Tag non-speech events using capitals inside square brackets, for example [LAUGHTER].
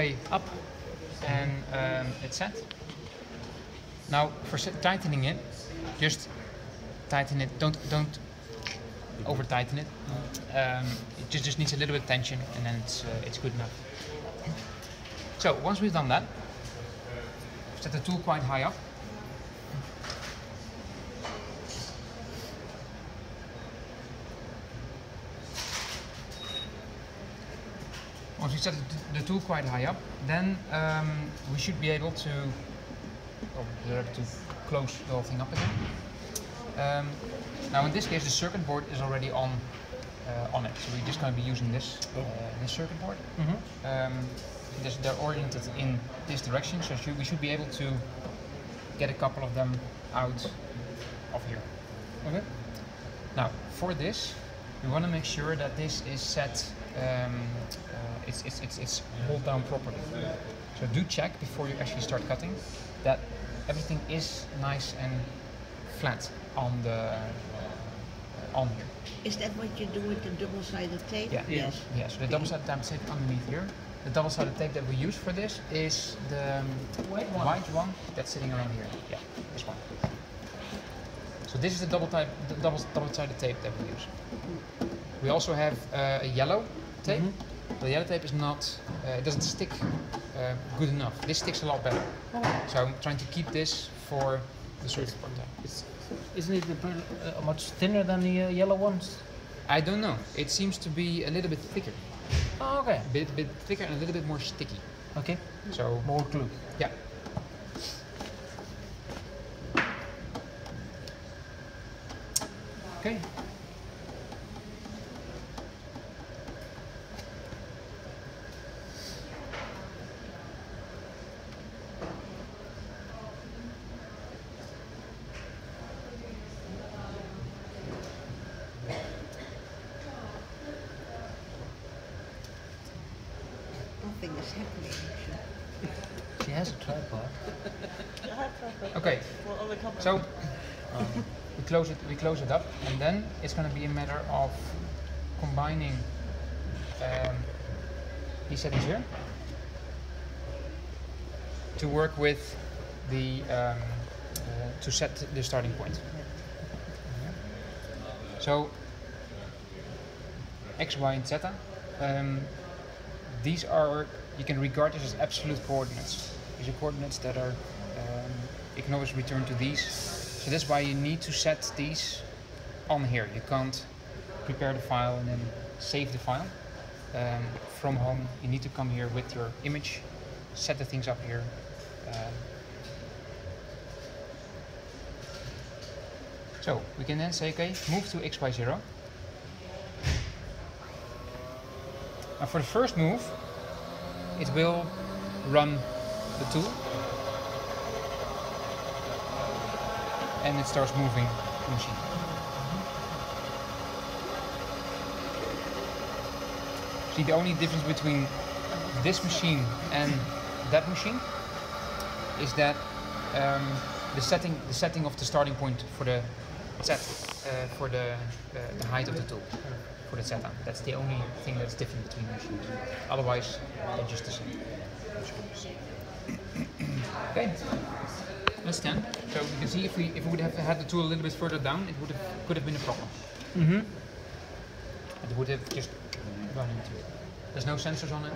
way up and um, it's set. Now for tightening it, just tighten it. Don't don't over tighten it. Um, it just just needs a little bit of tension and then it's uh, it's good enough. So once we've done that, set the tool quite high up. Once we set the, tool quite high up, then um, we should be able to, oh, to close the whole thing up again. Um, now in this case, the circuit board is already on uh, on it, so we're just going to be using this uh, this circuit board. Um, this, they're oriented in this direction, so should, we should be able to get a couple of them out of here. Okay. Now, for this, we want to make sure that this is set, um, uh, it's, it's, it's, it's hold down properly. So do check before you actually start cutting that everything is nice and flat on the uh, on here. Is that what you do with the double-sided tape? Yeah. Yes. Yeah, so the double-sided tape is underneath here. The double-sided tape that we use for this is the White one. white one that's sitting around here. Yeah, this one. So this is the double type, the double double-sided tape that we use. We also have uh, a yellow tape. The yellow tape is not, uh, it doesn't stick uh, good enough. This sticks a lot better. So I'm trying to keep this for the circuit board tape. Isn't it uh, much thinner than the uh, yellow ones? I don't know. It seems to be a little bit thicker, Oh, okay. a bit, bit thicker and a little bit more sticky. Okay. So More glue. yeah. Okay. Is happening. She has a tripod. [LAUGHS] Okay. So we close it. We close it up, and then it's going to be a matter of combining um, these settings here to work with the um, uh, to set the starting point. So x, y, and zeta. Um, these are you can regard this as absolute coordinates. These are coordinates that are um, always return to these. So that's why you need to set these on here. You can't prepare the file and then save the file um, from home. You need to come here with your image, set the things up here. Um, so we can then say, okay, move to xy0. Now for the first move, it will run the tool and it starts moving the machine. See the only difference between this machine and that machine is that um, the setting the setting of the starting point for the set uh, for the uh, the height of the tool for the setup. That's the only thing that's different between the machines. Otherwise, they're just the same. Okay, that's 10. So you can see if we if we would have had the tool a little bit further down, it would have could have been a problem. Mm-hmm. It would have just run into it. There's no sensors on it.